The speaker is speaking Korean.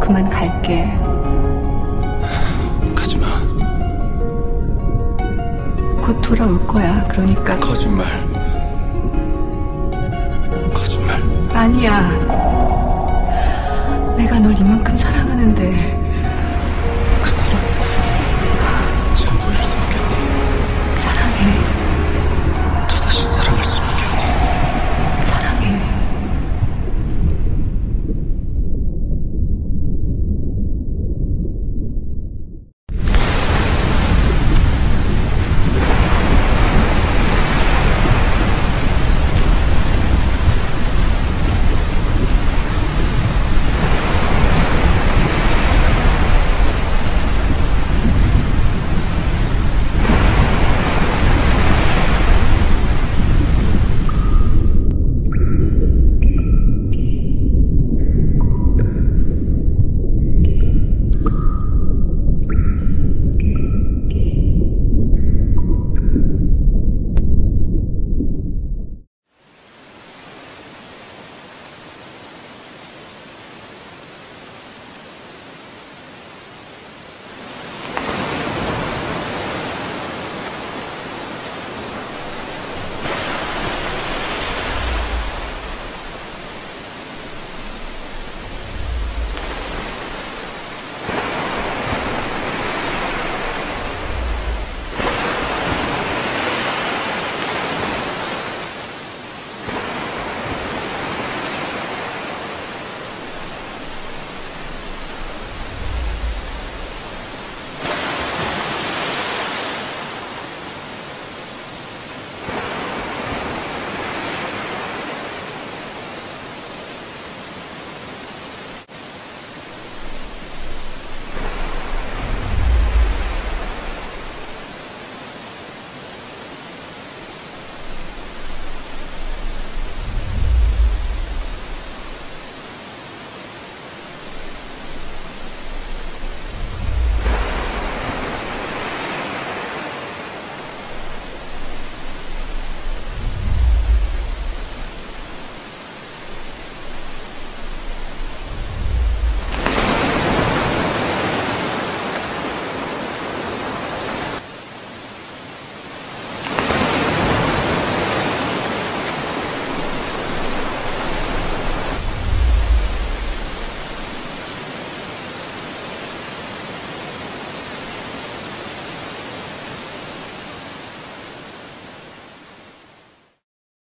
그만 갈게. 곧 돌아올 거야. 그러니까 거짓말. 거짓말. 아니야. 내가 널 이만큼 사랑하는데